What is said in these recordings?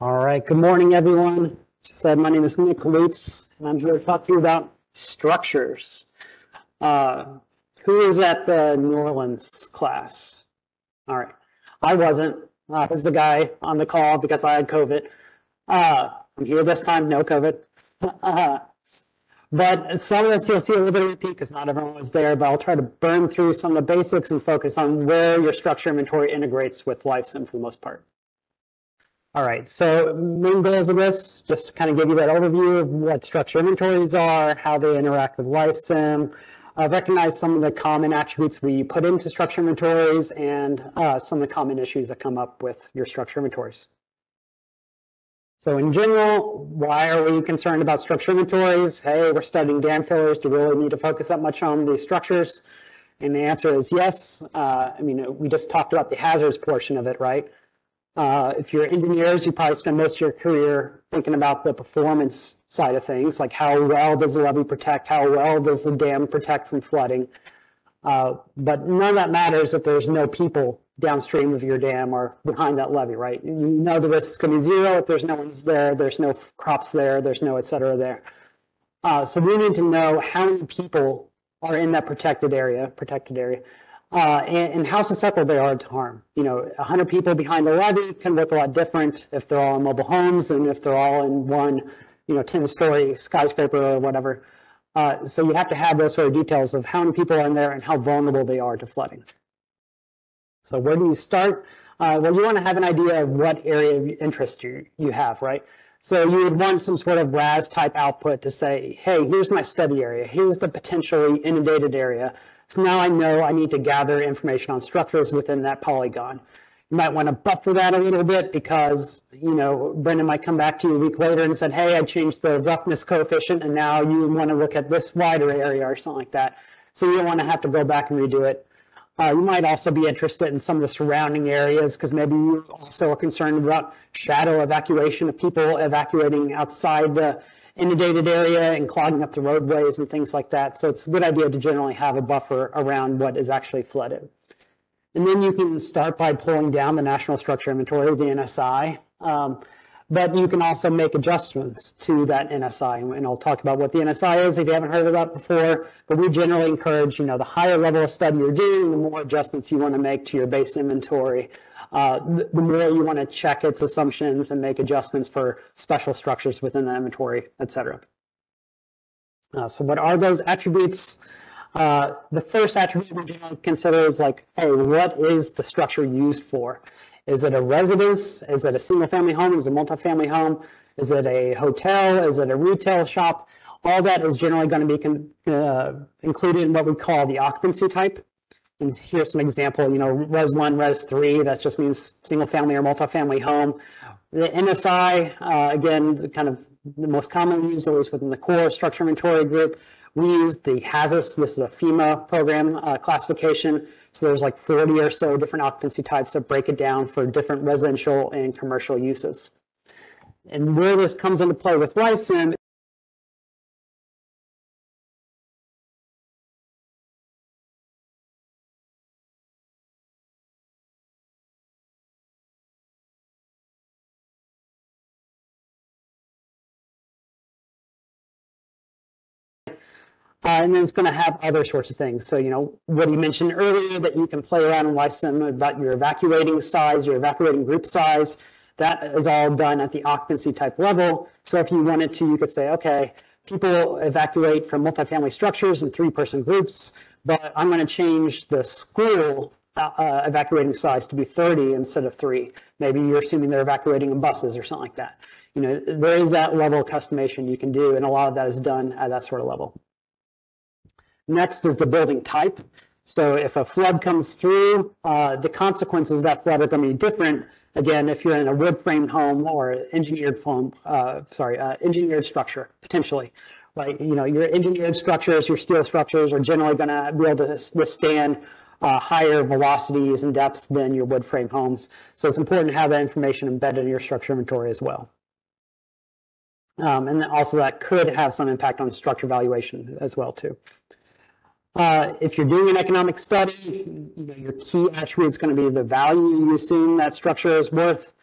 All right, good morning, everyone. So my name is Nick Lutz, and I'm here to talk to you about structures. Uh, at the New Orleans class? All right, I wasn't. Uh, I was the guy on the call because I had COVID. Uh, I'm here this time, no COVID. Uh, but some of this you'll see a little bit of repeat because not everyone was there, but I'll try to burn through some of the basics and focus on where your structure inventory integrates with LifeSim for the most part. All right, so main goals of this, just to kind of give you that overview of what structure inventories are, how they interact with LifeSim, uh, recognize some of the common attributes we put into structure inventories and uh, some of the common issues that come up with your structure inventories. So in general, why are we concerned about structure inventories? Hey, we're studying dam failures. Do we really need to focus that much on these structures? And the answer is yes. Uh, I mean, we just talked about the hazards portion of it, right? Uh, if you're engineers, you probably spend most of your career thinking about the performance side of things, like how well does the levee protect, how well does the dam protect from flooding. Uh, but none of that matters if there's no people downstream of your dam or behind that levee, right? You know the risk is going to be zero if there's no one's there, there's no crops there, there's no et cetera there. Uh, so we need to know how many people are in that protected area, protected area, uh, and, and, how susceptible they are to harm. You know, 100 people behind the levee can look a lot different if they're all in mobile homes and if they're all in one, you know, 10-story skyscraper or whatever. Uh, so you have to have those sort of details of how many people are in there and how vulnerable they are to flooding. So where do you start? Uh, well, you want to have an idea of what area of interest you, you have, right? So you would want some sort of RAS type output to say, hey, here's my study area. Here's the potentially inundated area. So now I know I need to gather information on structures within that polygon. You might want to buffer that a little bit because, you know, Brendan might come back to you a week later and said, hey, I changed the roughness coefficient and now you want to look at this wider area or something like that. So you don't want to have to go back and redo it. Uh, you might also be interested in some of the surrounding areas because maybe you also are concerned about shadow evacuation of people evacuating outside the inundated area and clogging up the roadways and things like that. So it's a good idea to generally have a buffer around what is actually flooded. And then you can start by pulling down the National Structure Inventory, the NSI. Um, but you can also make adjustments to that NSI. And I'll talk about what the NSI is if you haven't heard of that before. But we generally encourage, you know, the higher level of study you're doing, the more adjustments you want to make to your base inventory uh, the, more you want to check its assumptions and make adjustments for special structures within the inventory, et cetera. Uh, so what are those attributes? Uh, the first attribute we generally consider is like, hey, what is the structure used for? Is it a residence? Is it a single family home? Is it a multifamily home? Is it a hotel? Is it a retail shop? All that is generally going to be uh, included in what we call the occupancy type. And here's some example, you know, res one, res three, that just means single family or multifamily home. The NSI, uh, again, kind of the most commonly used, at least within the Corps structure inventory group. We use the HAZUS, this is a FEMA program uh, classification. So there's like 40 or so different occupancy types that break it down for different residential and commercial uses. And where this comes into play with LifeSim Uh, and then it's going to have other sorts of things. So, you know, what you mentioned earlier that you can play around and LifeSim about your evacuating size, your evacuating group size. That is all done at the occupancy type level. So if you wanted to, you could say, okay, people evacuate from multifamily structures in three person groups, but I'm going to change the school uh, uh evacuating size to be 30 instead of three. Maybe you're assuming they're evacuating in buses or something like that. You know, there is that level of customization you can do, and a lot of that is done at that sort of level. Next is the building type. So if a flood comes through, uh, the consequences of that flood are going to be different. Again, if you're in a wood framed home or engineered home, uh, sorry, uh, engineered structure, potentially, right? You know, your engineered structures, your steel structures are generally going to be able to withstand uh, higher velocities and depths than your wood frame homes. So it's important to have that information embedded in your structure inventory as well. Um, and also that could have some impact on structure valuation as well too. Uh, if you're doing an economic study, you know, your key attribute is going to be the value you assume that structure is worth.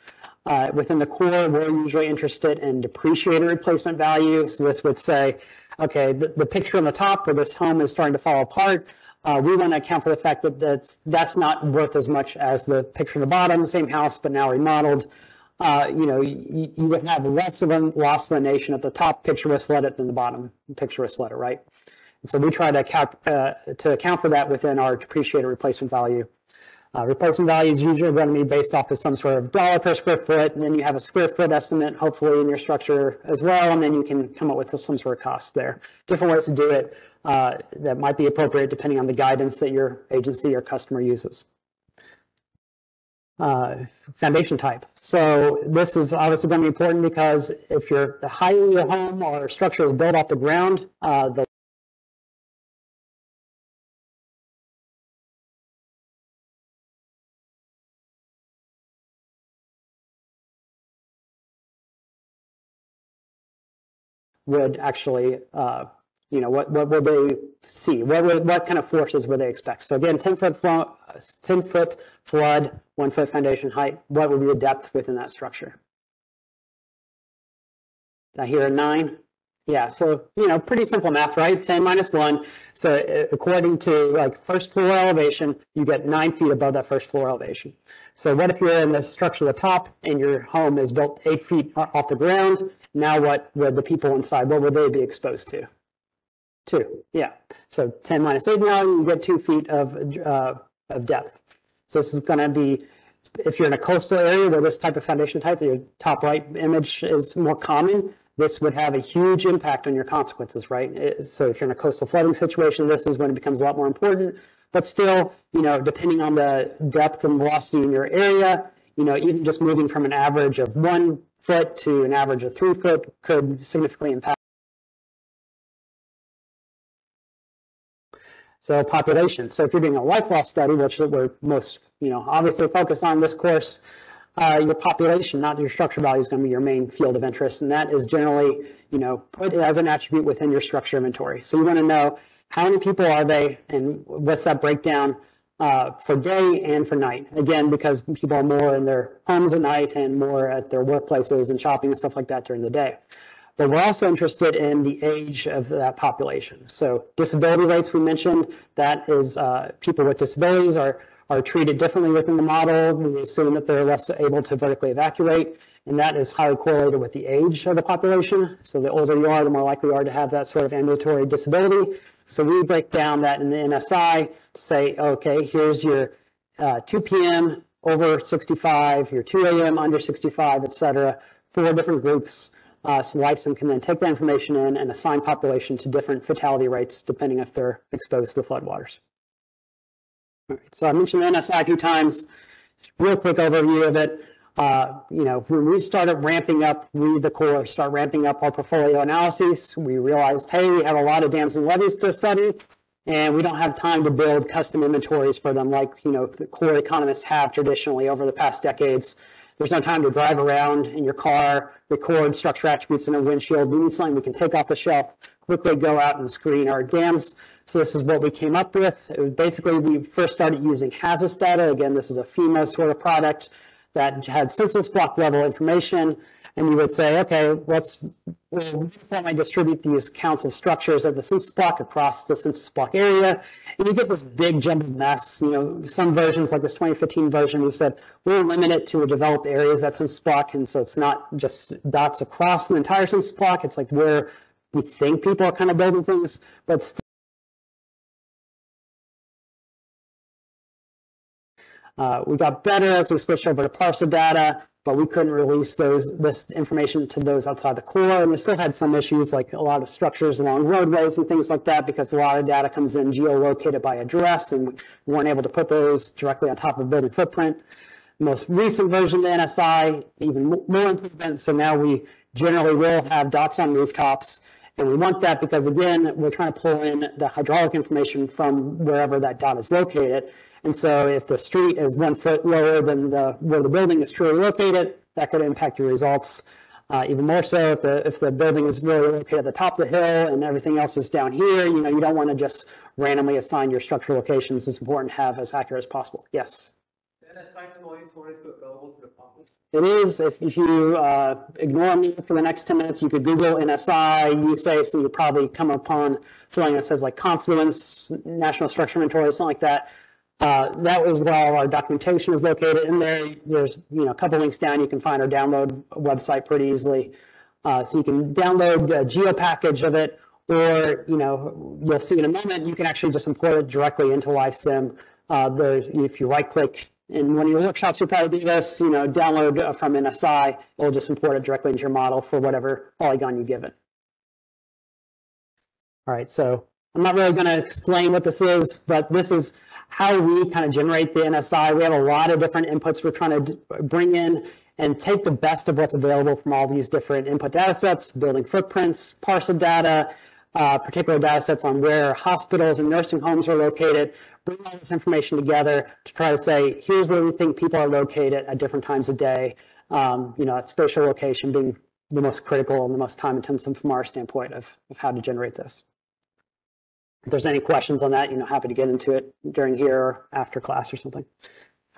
Uh, within the Corps, we're usually interested in depreciated replacement values. This would say, okay, the, the picture on the top where this home is starting to fall apart, uh, we want to account for the fact that that's, that's not worth as much as the picture on the bottom, the same house, but now remodeled. Uh, you know, you, you would have less of a loss to the nation if the top picture was flooded than the bottom picture was flooded, right? And so we try to account, uh, to account for that within our depreciated replacement value. Uh, replacement value is usually going to be based off of some sort of dollar per square foot, and then you have a square foot estimate, hopefully in your structure as well, and then you can come up with some sort of cost there. Different ways to do it uh, that might be appropriate depending on the guidance that your agency or customer uses. Uh, foundation type. So this is obviously going to be important because if you're the height of your home or structure is built off the ground, uh, the would actually, uh, you know, what, what will they see? What, would, what kind of forces would they expect? So again, 10 foot, flo- 10 foot flood, one foot foundation height, what would be the depth within that structure? I hear a nine? Yeah, so, you know, pretty simple math, right? 10 minus one. So uh, according to like first floor elevation, you get nine feet above that first floor elevation. So what if you're in the structure at the top and your home is built eight feet off the ground now what would the people inside, what would they be exposed to? Two, yeah. So 10 minus 8 now, you get two feet of, uh, of depth. So this is going to be, if you're in a coastal area where this type of foundation type, your top right image is more common, this would have a huge impact on your consequences, right? So if you're in a coastal flooding situation, this is when it becomes a lot more important. But still, you know, depending on the depth and velocity in your area, you know, even just moving from an average of one foot to an average of three foot could significantly impact. So population. So if you're doing a life loss study, which we're most, you know, obviously focused on this course, uh, your population, not your structure value, is going to be your main field of interest, and that is generally, you know, put as an attribute within your structure inventory. So you want to know how many people are they, and what's that breakdown uh, for day and for night. Again, because people are more in their homes at night and more at their workplaces and shopping and stuff like that during the day. But we're also interested in the age of that population. So disability rates we mentioned, that is uh, people with disabilities are, are treated differently within the model. We assume that they're less able to vertically evacuate, and that is highly correlated with the age of the population. So the older you are, the more likely you are to have that sort of ambulatory disability. So we break down that in the NSI to say, okay, here's your uh, 2 p.m. over 65, your 2 a.m. under 65, et cetera, four different groups. Uh, so LifeSim can then take that information in and assign population to different fatality rates depending if they're exposed to the floodwaters. All right, so I mentioned the NSI a few times. Real quick overview of it uh, you know, when we started ramping up, we, the Corps, start ramping up our portfolio analyses, we realized, hey, we have a lot of dams and levees to study, and we don't have time to build custom inventories for them like, you know, the Corps economists have traditionally over the past decades. There's no time to drive around in your car, record structure attributes in a windshield. We need something we can take off the shelf, quickly go out and screen our dams. So this is what we came up with. basically, we first started using HAZUS data. Again, this is a FEMA sort of product that had census block level information, and you would say, okay, let's uniformly distribute these counts of structures of the census block across the census block area, and you get this big jumbled mess. You know, some versions, like this 2015 version, we said we'll limit it to the developed areas that census block, and so it's not just dots across the entire census block. It's like where we think people are kind of building things, but Uh, we got better as we switched over to parcel data, but we couldn't release those this information to those outside the Corps. And we still had some issues like a lot of structures along roadways and things like that because a lot of data comes in geolocated by address and we weren't able to put those directly on top of building footprint. Most recent version of NSI, even more improvements. So now we generally will have dots on rooftops. And we want that because, again, we're trying to pull in the hydraulic information from wherever that dot is located. And so if the street is one foot lower than the, where the building is truly located, that could impact your results. Uh, even more so if the, if the building is really located at the top of the hill and everything else is down here, you know, you don't want to just randomly assign your structure locations. It's important to have as accurate as possible. Yes? Is NSI's monitoring available to the public? It is. If, if you uh, ignore me for the next 10 minutes, you could Google NSI, USACE, and you probably come upon something that says like Confluence, National Structure Inventory, something like that. Uh, that was where all our documentation is located. In there, there's you know a couple links down. You can find our download website pretty easily. Uh, so you can download a geo package of it, or you know you'll see in a moment. You can actually just import it directly into LifeSim. Uh, there, if you right click in one of your workshops, you'll probably do this, you know, download uh, from NSI. It'll just import it directly into your model for whatever polygon you give it. All right, so I'm not really going to explain what this is, but this is how we kind of generate the NSI. We have a lot of different inputs we're trying to bring in and take the best of what's available from all these different input data sets, building footprints, parcel data, uh, particular data sets on where hospitals and nursing homes are located, bring all this information together to try to say, here's where we think people are located at different times of day. Um, you know, at spatial location being the most critical and the most time intensive from our standpoint of, of how to generate this. If there's any questions on that, you know, happy to get into it during here or after class or something.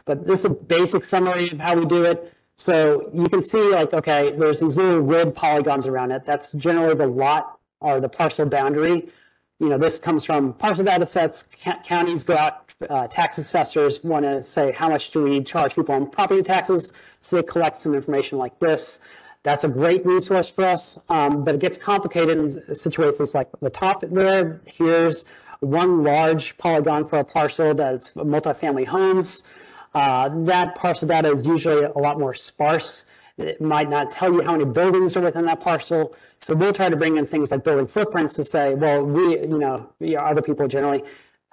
But this is a basic summary of how we do it. So you can see like, okay, there's these little red polygons around it. That's generally the lot or the parcel boundary. You know, this comes from parcel data sets. Counties go out, uh, tax assessors want to say, how much do we charge people on property taxes? So they collect some information like this. That's a great resource for us, um, but it gets complicated in situations like the top there. Here's one large polygon for a parcel that's multifamily homes. Uh, that parcel data is usually a lot more sparse. It might not tell you how many buildings are within that parcel. So we'll try to bring in things like building footprints to say, well, we, you know, other people generally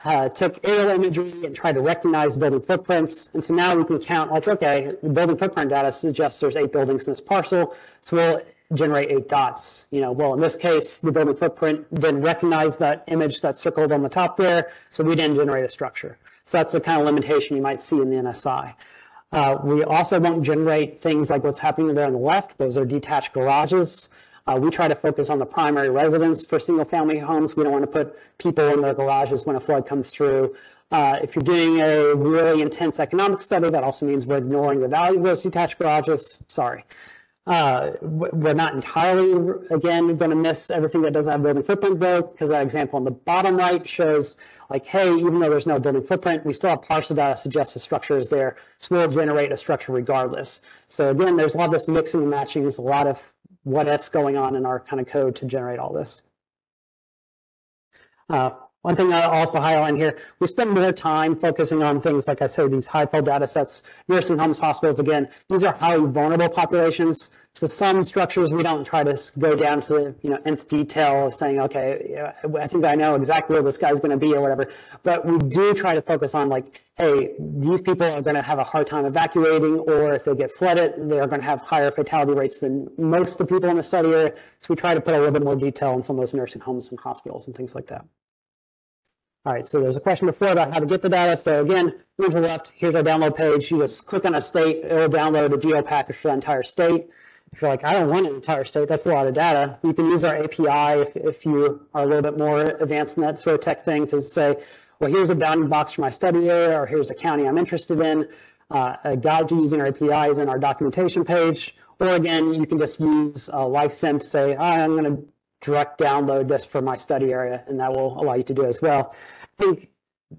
uh, took aerial imagery and tried to recognize building footprints. And so now we can count like, okay, the building footprint data suggests there's eight buildings in this parcel. So we'll generate eight dots. You know, well, in this case, the building footprint didn't recognize that image that's circled on the top there. So we didn't generate a structure. So that's the kind of limitation you might see in the NSI. Uh, we also won't generate things like what's happening there on the left. Those are detached garages. Uh, we try to focus on the primary residence for single family homes. We don't want to put people in their garages when a flood comes through. Uh, if you're doing a really intense economic study, that also means we're ignoring the value of those detached garages. Sorry. Uh, we're not entirely, again, going to miss everything that doesn't have building footprint though, because that example on the bottom right shows like, hey, even though there's no building footprint, we still have parcel data suggests the structure is there. So we'll generate a structure regardless. So again, there's a lot of this mixing and matching. There's a lot of what ifs going on in our kind of code to generate all this. Uh, one thing I'll also highlight here, we spend more time focusing on things like I say, these HIFLD data sets, nursing homes, hospitals, again, these are highly vulnerable populations. So some structures we don't try to go down to the you know nth detail of saying, okay, I think I know exactly where this guy's going to be or whatever. But we do try to focus on like, hey, these people are going to have a hard time evacuating, or if they get flooded, they are going to have higher fatality rates than most of the people in the study area. So we try to put a little bit more detail on some of those nursing homes and hospitals and things like that. All right, so there's a question before about how to get the data. So again, move to the left, here's our download page. You just click on a state, it'll download a geo package for the entire state. If you're like, I don't want an entire state, that's a lot of data. You can use our API if, if you are a little bit more advanced in that sort of tech thing to say, well, here's a bounding box for my study area, or here's a county I'm interested in. Uh, a guide to using our API is in our documentation page. Or again, you can just use uh, LifeSim to say, I'm going to direct download this for my study area, and that will allow you to do as well. I think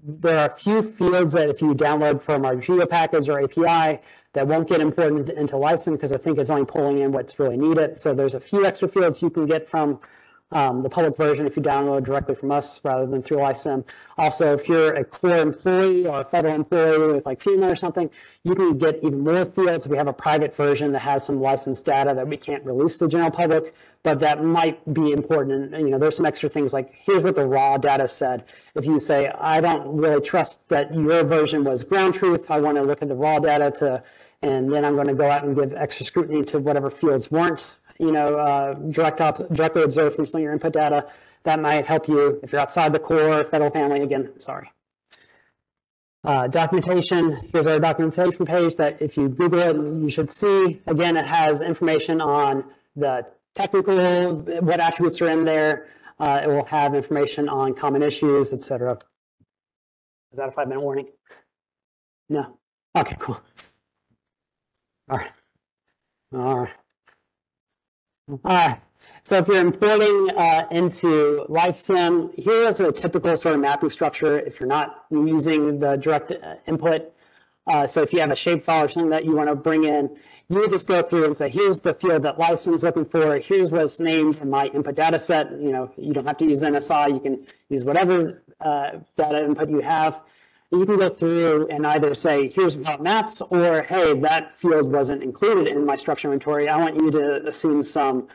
there are a few fields that if you download from our Geo package or API, that won't get imported into LifeSim because I think it's only pulling in what's really needed. So there's a few extra fields you can get from um, the public version if you download directly from us rather than through LifeSim. Also, if you're a Corps employee or a federal employee with like FEMA or something, you can get even more fields. We have a private version that has some licensed data that we can't release to the general public, but that might be important. And, you know, there's some extra things like here's what the raw data said. If you say, I don't really trust that your version was ground truth, I want to look at the raw data to and then I'm going to go out and give extra scrutiny to whatever fields weren't, you know, uh, direct directly observed from your input data. That might help you if you're outside the Corps federal family. Again, sorry. Uh, documentation, here's our documentation page that if you Google it, you should see. Again, it has information on the technical, what attributes are in there. Uh, it will have information on common issues, etc. Is that a five minute warning? No. Okay, cool. All right. All right. Uh, so if you're importing uh, into LifeSim, here is a typical sort of mapping structure if you're not using the direct uh, input. Uh, so if you have a shapefile or something that you want to bring in, you just go through and say, here's the field that LifeSim is looking for. Here's what's named in my input data set. You know, you don't have to use NSI. You can use whatever uh, data input you have. You can go through and either say, here's it maps, or hey, that field wasn't included in my structure inventory. I want you to assume some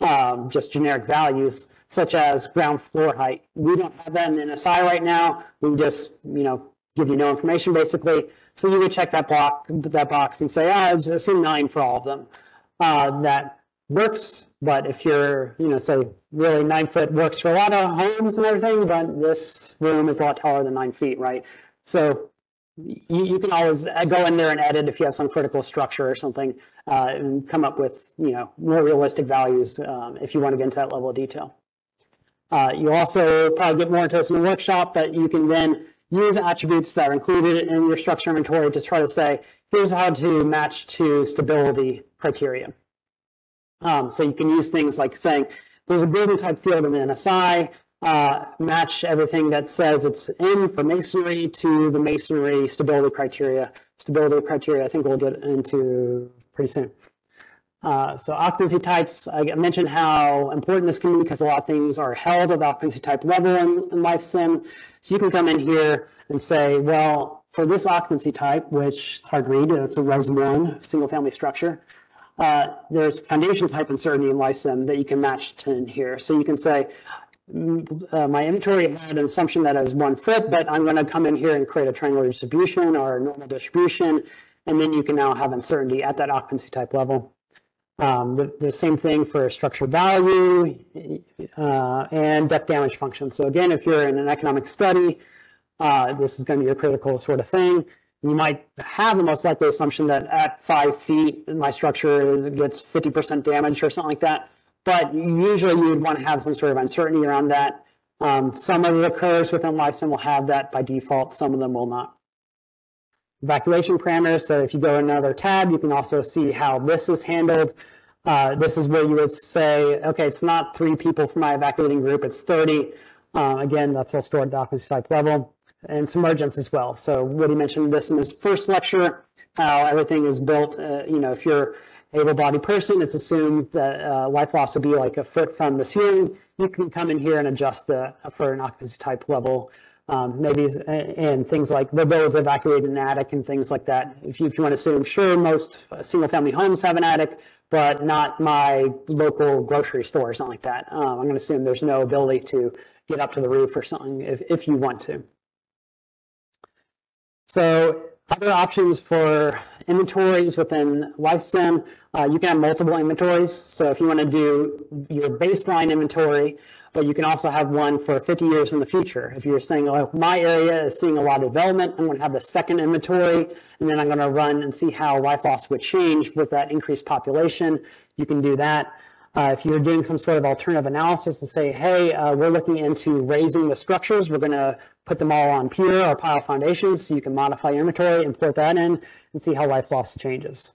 um, just generic values, such as ground floor height. We don't have that in NSI right now. We just, you know, give you no information basically. So you would check that block, that box and say, ah, just assume nine for all of them. Uh, that works, but if you're, you know, say really nine foot works for a lot of homes and everything, but this room is a lot taller than nine feet, right? So you, you can always uh, go in there and edit if you have some critical structure or something uh, and come up with, you know, more realistic values um, if you want to get into that level of detail. Uh, you also probably get more into this in the workshop, but you can then use attributes that are included in your structure inventory to try to say, here's how to match to stability criteria. Um, so you can use things like saying, there's a building type field in the NSI, uh, match everything that says it's in for masonry to the masonry stability criteria. Stability criteria, I think we'll get into pretty soon. Uh, so occupancy types, I mentioned how important this can be because a lot of things are held at occupancy type level in, in. So you can come in here and say, well, for this occupancy type, which it's hard to read, it's a Res 1 single family structure, uh, there's foundation type uncertainty in LifeSim that you can match to in here. So you can say, uh, my inventory had an assumption that that is one foot, but I'm going to come in here and create a triangular distribution or a normal distribution, and then you can now have uncertainty at that occupancy type level. Um, the, the, same thing for structure value uh, and depth damage function. So again, if you're in an economic study, uh, this is going to be a critical sort of thing. You might have the most likely assumption that at five feet, my structure gets 50% damage or something like that. But usually you would want to have some sort of uncertainty around that. Um, some of the curves within LifeSim will have that by default. Some of them will not evacuation parameters. So if you go another tab, you can also see how this is handled. Uh, this is where you would say, okay, it's not three people from my evacuating group, it's 30. Uh, again, that's all stored at the occupancy type level and submergence as well. So Woody mentioned this in his first lecture, how everything is built, uh, you know, if you're able-bodied person, it's assumed that uh, life loss will be like a foot from the ceiling. You can come in here and adjust the for an occupancy type level um, maybe and things like the ability to evacuate an attic and things like that. If you, if you want to assume, sure, most single family homes have an attic, but not my local grocery store or something like that. Um, I'm going to assume there's no ability to get up to the roof or something if, if you want to. So other options for inventories within LifeSim, uh, you can have multiple inventories. So if you want to do your baseline inventory, but you can also have one for 50 years in the future. If you're saying, oh, my area is seeing a lot of development, I'm going to have the second inventory, and then I'm going to run and see how life loss would change with that increased population. You can do that. Uh, if you're doing some sort of alternative analysis to say, hey, uh, we're looking into raising the structures, we're going to put them all on pier or pile foundations, so you can modify your inventory, import that in, and see how life loss changes.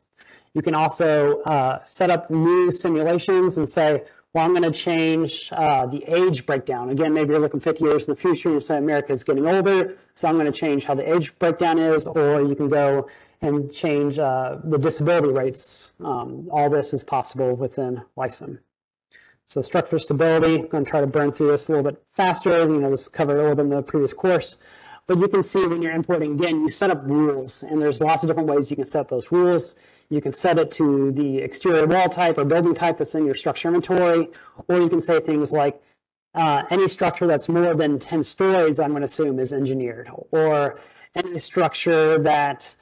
You can also uh, set up new simulations and say, well, I'm going to change uh, the age breakdown. Again, maybe you're looking 50 years in the future and you say America is getting older, so I'm going to change how the age breakdown is, or you can go and change uh, the disability rates. Um, all this is possible within LifeSim. So structure stability, I'm going to try to burn through this a little bit faster. You know, this is covered a little bit in the previous course. But you can see when you're importing, again, you set up rules, and there's lots of different ways you can set those rules. You can set it to the exterior wall type or building type that's in your structure inventory, or you can say things like uh, any structure that's more than 10 stories, I'm going to assume is engineered, or any structure that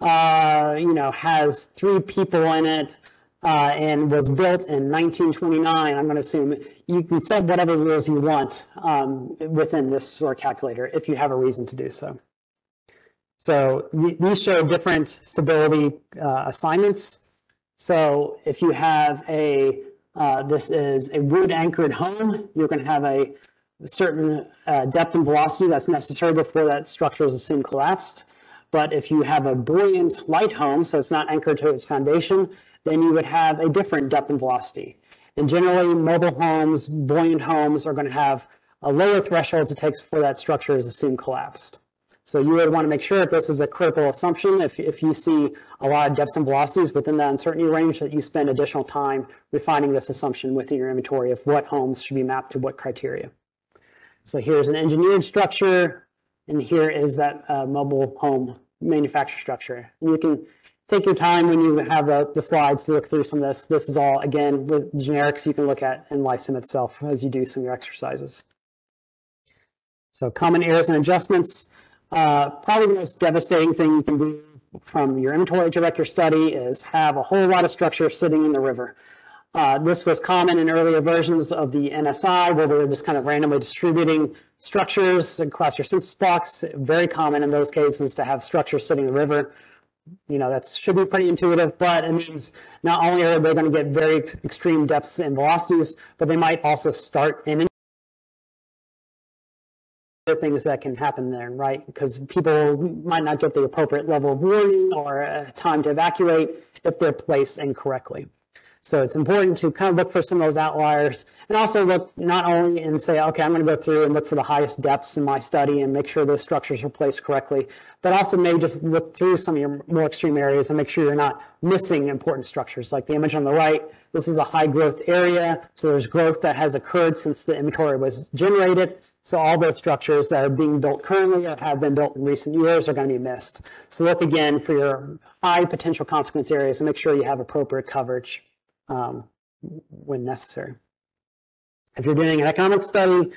uh, you know has three people in it uh, and was built in 1929, I'm going to assume you can set whatever rules you want um, within this of calculator if you have a reason to do so. So these show different stability uh, assignments. So if you have a, uh, this is a wood anchored home, you're going to have a certain uh, depth and velocity that's necessary before that structure is assumed collapsed. But if you have a buoyant light home, so it's not anchored to its foundation, then you would have a different depth and velocity. And generally, mobile homes, buoyant homes are going to have a lower thresholds it takes before that structure is assumed collapsed. So you would want to make sure that this is a critical assumption. If, if you see a lot of depths and velocities within that uncertainty range, that you spend additional time refining this assumption within your inventory of what homes should be mapped to what criteria. So here's an engineered structure, and here is that uh, mobile home manufacturer structure. And you can take your time when you have the, the slides to look through some of this. This is all, again, with generics you can look at in LifeSim itself as you do some of your exercises. So common errors and adjustments. Uh, probably the most devastating thing you can do from your inventory director study is have a whole lot of structure sitting in the river. Uh, this was common in earlier versions of the NSI where we were just kind of randomly distributing structures across your census blocks. Very common in those cases to have structures sitting in the river. You know, that should be pretty intuitive, but it means not only are they going to get very extreme depths and velocities, but they might also start in things that can happen there, right? Because people might not get the appropriate level of warning or uh, time to evacuate if they're placed incorrectly. So it's important to kind of look for some of those outliers and also look not only and say, okay, I'm going to go through and look for the highest depths in my study and make sure those structures are placed correctly, but also maybe just look through some of your more extreme areas and make sure you're not missing important structures. Like the image on the right, this is a high growth area. So there's growth that has occurred since the inventory was generated. So all those structures that are being built currently or have been built in recent years are going to be missed. So look again for your high potential consequence areas and make sure you have appropriate coverage um, when necessary. If you're doing an economic study,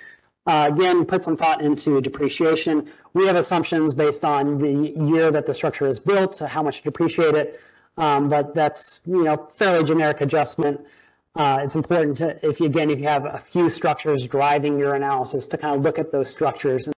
uh, again, put some thought into depreciation. We have assumptions based on the year that the structure is built, how much to depreciate it, um, but that's you know fairly generic adjustment. Uh, it's important to, if you, again, if you have a few structures driving your analysis, to kind of look at those structures.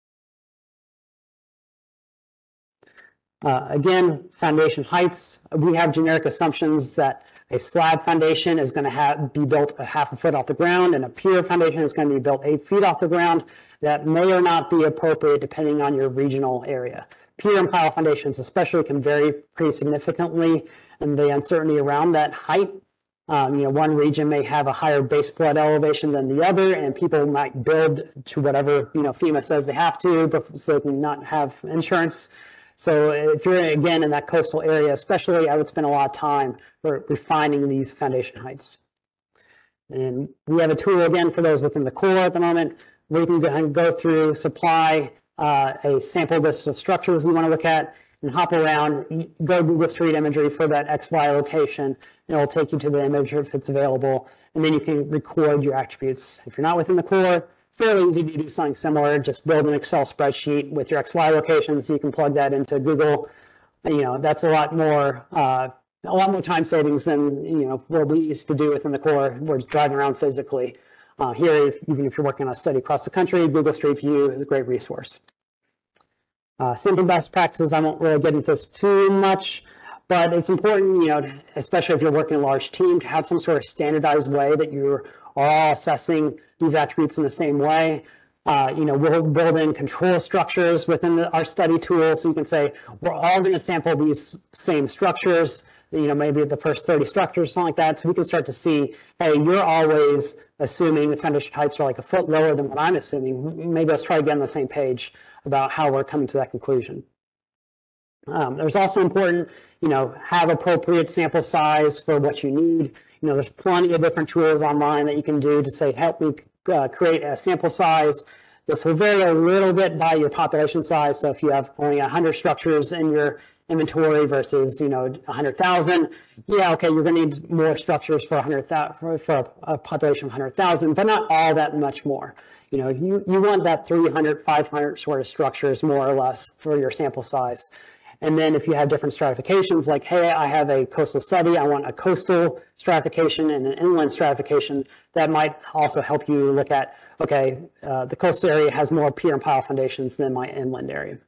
Uh, again, foundation heights. We have generic assumptions that a slab foundation is going to have, be built a half a foot off the ground, and a pier foundation is going to be built eight feet off the ground. That may or not be appropriate depending on your regional area. Pier and pile foundations especially can vary pretty significantly, and the uncertainty around that height um, you know, one region may have a higher base flood elevation than the other, and people might build to whatever you know FEMA says they have to, but so they can not have insurance. So if you're again in that coastal area, especially, I would spend a lot of time refining these foundation heights. And we have a tool again for those within the Corps at the moment. We can go through, supply uh, a sample list of structures you want to look at, and hop around, go Google Street Imagery for that XY location, and it'll take you to the image if it's available, and then you can record your attributes. If you're not within the Corps, fairly easy to do something similar. Just build an Excel spreadsheet with your XY locations, you can plug that into Google. You know, that's a lot more, uh, a lot more time savings than, you know, what we used to do within the Corps. We're just driving around physically. Uh, here, if, even if you're working on a study across the country, Google Street View is a great resource. Uh, simple best practices, I won't really get into this too much, but it's important, you know, especially if you're working in a large team, to have some sort of standardized way that you are all assessing these attributes in the same way. Uh, you know, we'll build in control structures within the, our study tool. So you can say, we're all going to sample these same structures, you know, maybe the first 30 structures, something like that. So we can start to see, hey, you're always assuming the foundation heights are like a foot lower than what I'm assuming. Maybe let's try to get on the same page about how we're coming to that conclusion. Um, there's also important, you know, have appropriate sample size for what you need. You know, there's plenty of different tools online that you can do to say, help me uh, create a sample size. This will vary a little bit by your population size. So if you have only 100 structures in your inventory versus, you know, 100,000, yeah, okay, you're going to need more structures for 100,000 for, for a population of 100,000, but not all that much more. You know, you, you want that 300, 500 sort of structures more or less for your sample size. And then if you have different stratifications, like, hey, I have a coastal study, I want a coastal stratification and an inland stratification, that might also help you look at, okay, uh, the coastal area has more pier and pile foundations than my inland area.